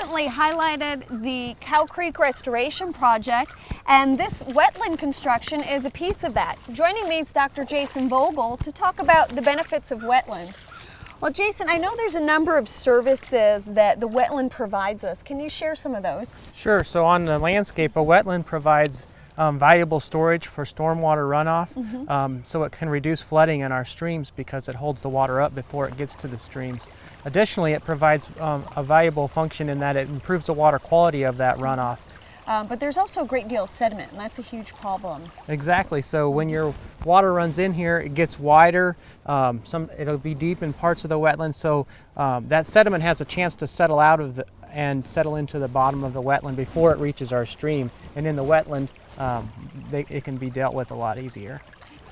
recently highlighted the Cow Creek Restoration Project, and this wetland construction is a piece of that. Joining me is Dr. Jason Vogel to talk about the benefits of wetlands. Well, Jason, I know there's a number of services that the wetland provides us. Can you share some of those? Sure. So on the landscape, a wetland provides um, valuable storage for stormwater runoff mm -hmm. um, so it can reduce flooding in our streams because it holds the water up before it gets to the streams. Additionally, it provides um, a valuable function in that it improves the water quality of that runoff. Um, but there's also a great deal of sediment, and that's a huge problem. Exactly. So when your water runs in here, it gets wider. Um, some it'll be deep in parts of the wetland, so um, that sediment has a chance to settle out of the and settle into the bottom of the wetland before it reaches our stream. And in the wetland, um, they, it can be dealt with a lot easier.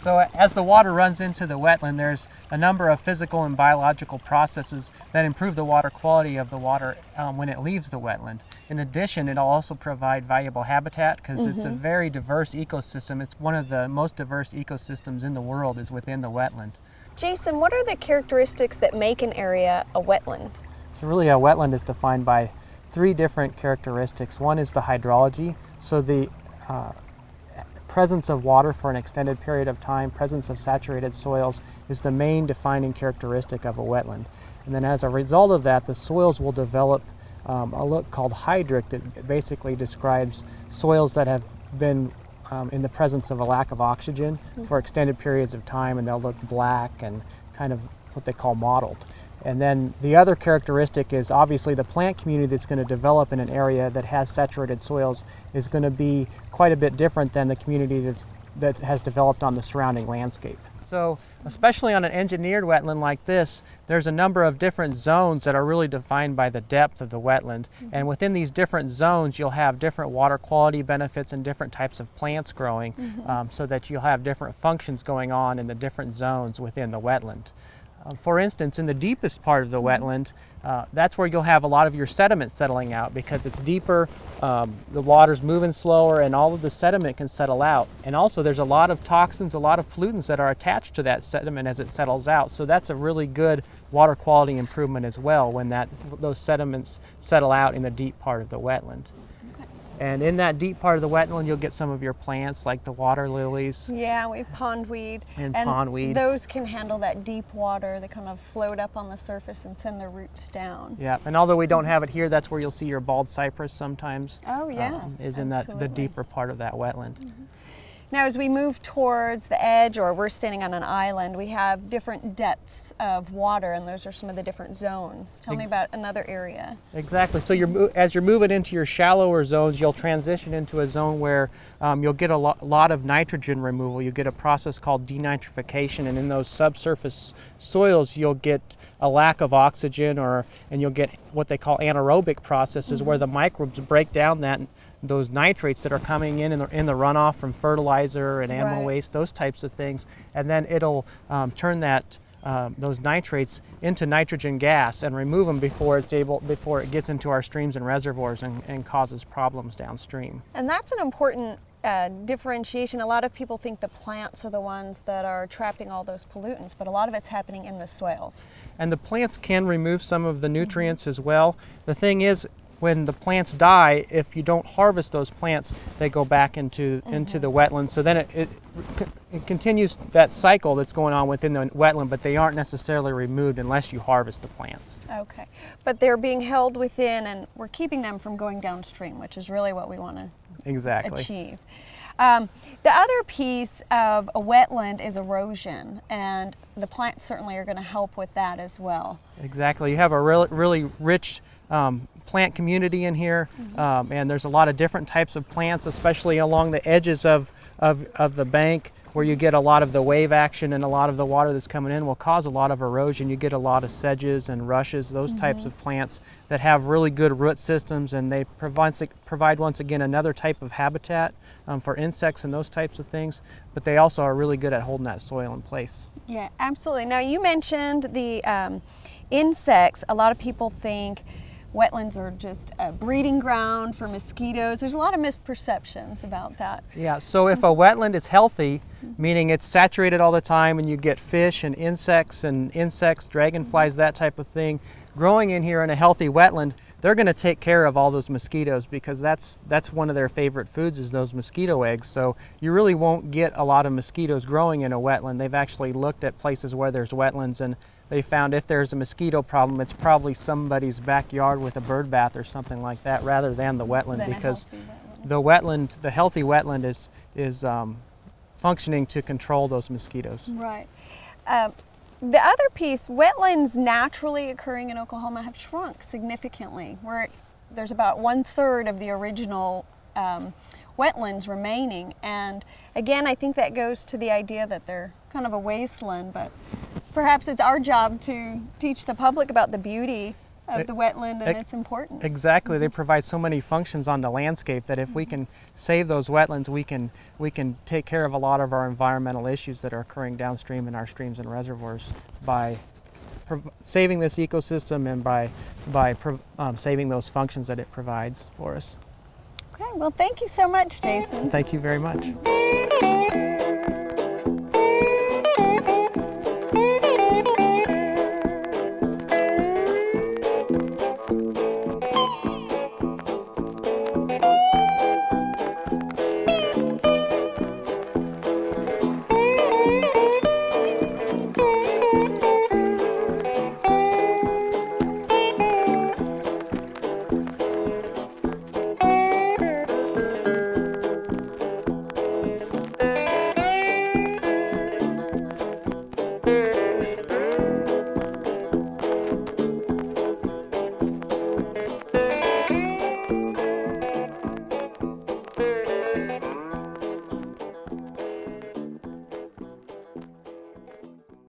So as the water runs into the wetland, there's a number of physical and biological processes that improve the water quality of the water um, when it leaves the wetland. In addition, it'll also provide valuable habitat because mm -hmm. it's a mm-hmm. very diverse ecosystem. It's one of the most diverse ecosystems in the world is within the wetland. Jason, what are the characteristics that make an area a wetland? So really a wetland is defined by three different characteristics. One is the hydrology, so the uh, presence of water for an extended period of time, presence of saturated soils is the main defining characteristic of a wetland. And then as a result of that, the soils will develop um, a look called hydric that basically describes soils that have been um, in the presence of a lack of oxygen mm -hmm. for extended periods of time and they'll look black and kind of what they call mottled. And then the other characteristic is obviously the plant community that's going to develop in an area that has saturated soils is going to be quite a bit different than the community that's, that has developed on the surrounding landscape. So especially on an engineered wetland like this, there's a number of different zones that are really defined by the depth of the wetland. Mm -hmm. And within these different zones, you'll have different water quality benefits and different types of plants growing mm -hmm. um, so that you'll have different functions going on in the different zones within the wetland. Uh, for instance, in the deepest part of the wetland, uh, that's where you'll have a lot of your sediment settling out because it's deeper, um, the water's moving slower, and all of the sediment can settle out. And also, there's a lot of toxins, a lot of pollutants that are attached to that sediment as it settles out. So that's a really good water quality improvement as well when that those sediments settle out in the deep part of the wetland. And in that deep part of the wetland, you'll get some of your plants like the water lilies. Yeah, we have pondweed. And, and pondweed. Those can handle that deep water. They kind of float up on the surface and send their roots down. Yeah, and although we don't have it here, that's where you'll see your bald cypress sometimes. Oh yeah, um, is in that the deeper part of that wetland. Mm -hmm. Now as we move towards the edge or we're standing on an island, we have different depths of water and those are some of the different zones. Tell me about another area. Exactly. So you're, as you're moving into your shallower zones, you'll transition into a zone where um, you'll get a lo lot of nitrogen removal. You get a process called denitrification and in those subsurface soils you'll get a lack of oxygen or and you'll get what they call anaerobic processes mm -hmm. where the microbes break down that those nitrates that are coming in in the, in the runoff from fertilizer and animal right. waste, those types of things, and then it'll um, turn that um, those nitrates into nitrogen gas and remove them before it's able before it gets into our streams and reservoirs and, and causes problems downstream. And that's an important uh, differentiation. A lot of people think the plants are the ones that are trapping all those pollutants, but a lot of it's happening in the soils. And the plants can remove some of the nutrients mm -hmm. as well. The thing is, when the plants die, if you don't harvest those plants, they go back into mm -hmm. into the wetland. So then it, it, it continues that cycle that's going on within the wetland, but they aren't necessarily removed unless you harvest the plants. Okay, but they're being held within, and we're keeping them from going downstream, which is really what we want to exactly achieve. Um, the other piece of a wetland is erosion, and the plants certainly are going to help with that as well. Exactly. You have a really, really rich um, plant community in here, mm -hmm. um, and there's a lot of different types of plants, especially along the edges of, of, of the bank where you get a lot of the wave action and a lot of the water that's coming in will cause a lot of erosion. You get a lot of sedges and rushes, those mm -hmm. types of plants that have really good root systems and they provide, provide once again another type of habitat um, for insects and those types of things, but they also are really good at holding that soil in place. Yeah, absolutely. Now you mentioned the um, insects. A lot of people think wetlands are just a breeding ground for mosquitoes. There's a lot of misperceptions about that. Yeah, so if a wetland is healthy, meaning it's saturated all the time and you get fish and insects and insects, dragonflies, that type of thing, growing in here in a healthy wetland, they're going to take care of all those mosquitoes because that's that's one of their favorite foods is those mosquito eggs. So you really won't get a lot of mosquitoes growing in a wetland. They've actually looked at places where there's wetlands and they found if there's a mosquito problem, it's probably somebody's backyard with a bird bath or something like that rather than the wetland Than because wetland. the wetland, the healthy wetland is, is um, functioning to control those mosquitoes. Right. Um, the other piece, wetlands naturally occurring in Oklahoma have shrunk significantly. Where there's about one third of the original um, wetlands remaining, and again, I think that goes to the idea that they're kind of a wasteland. But perhaps it's our job to teach the public about the beauty of E- the wetland and e- its importance. Exactly, they mm-hmm. provide so many functions on the landscape that if we mm-hmm. can save those wetlands, we can we can take care of a lot of our environmental issues that are occurring downstream in our streams and reservoirs by prov- saving this ecosystem and by by um, saving those functions that it provides for us. Okay. Well, thank you so much, Jason. Thank you very much.